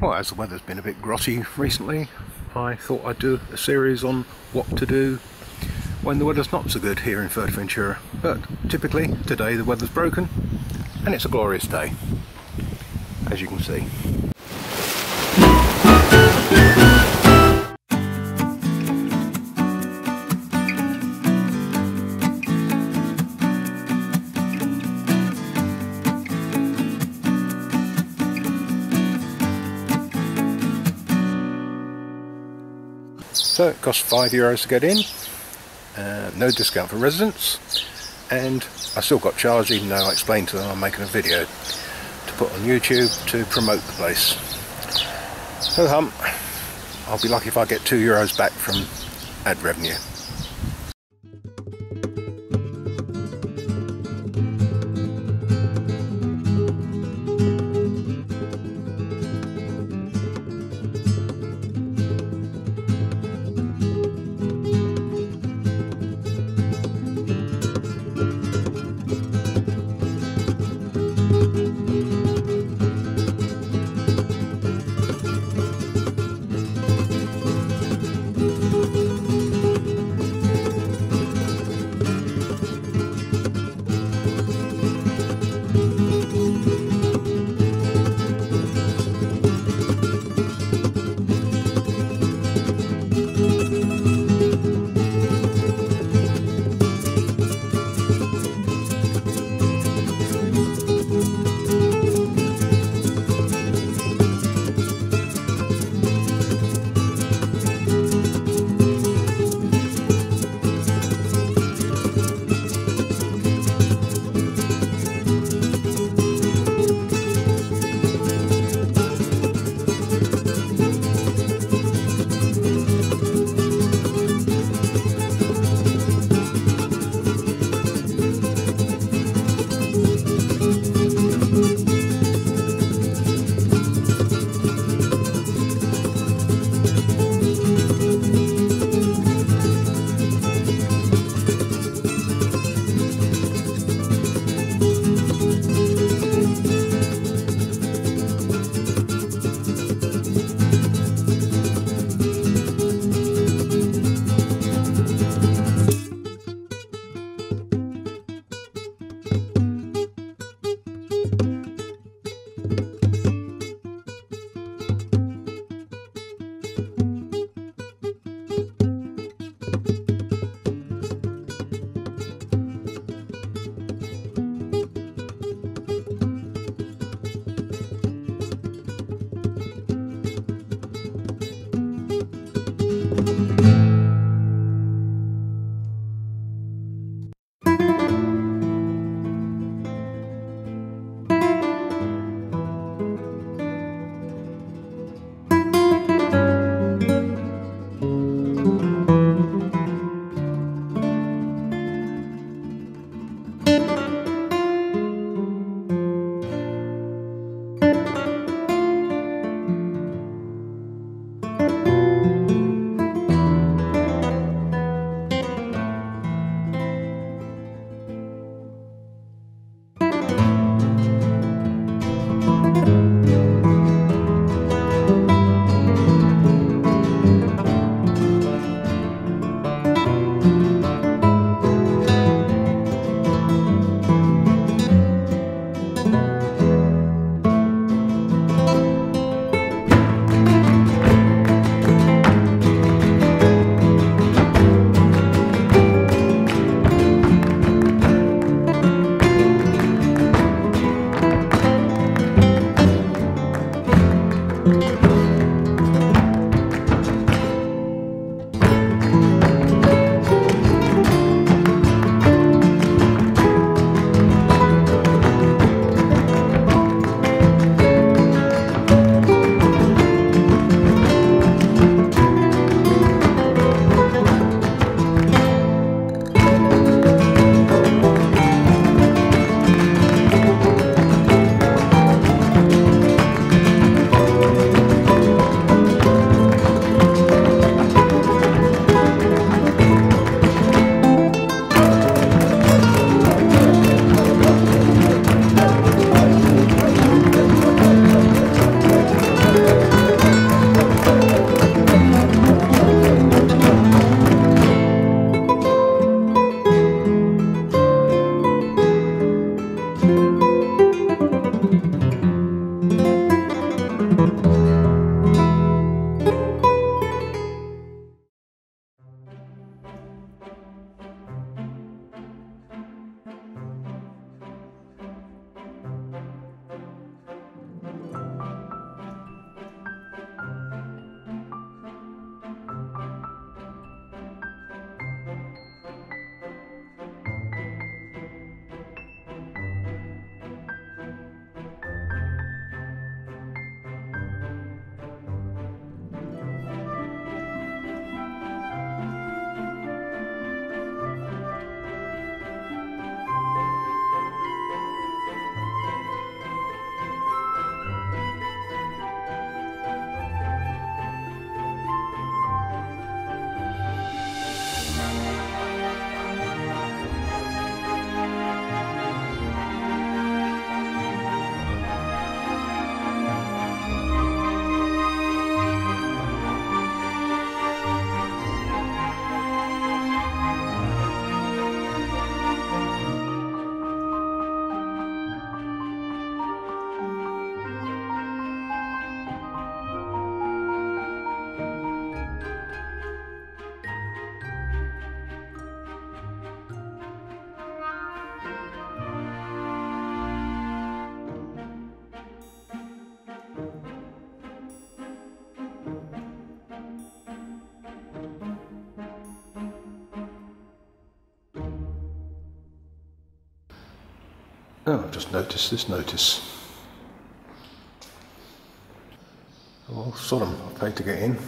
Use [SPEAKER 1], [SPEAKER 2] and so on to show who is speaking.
[SPEAKER 1] Well, as the weather's been a bit grotty recently, I thought I'd do a series on what to do when the weather's not so good here in Fuerteventura. But typically, today the weather's broken and it's a glorious day, as you can see. It costs five euros to get in, uh, no discount for residents, and I still got charged even though I explained to them I'm making a video to put on YouTube to promote the place. So hum, I'll be lucky if I get two euros back from ad revenue. I've just noticed this notice. Well, Oh, Sodom, I paid to get in.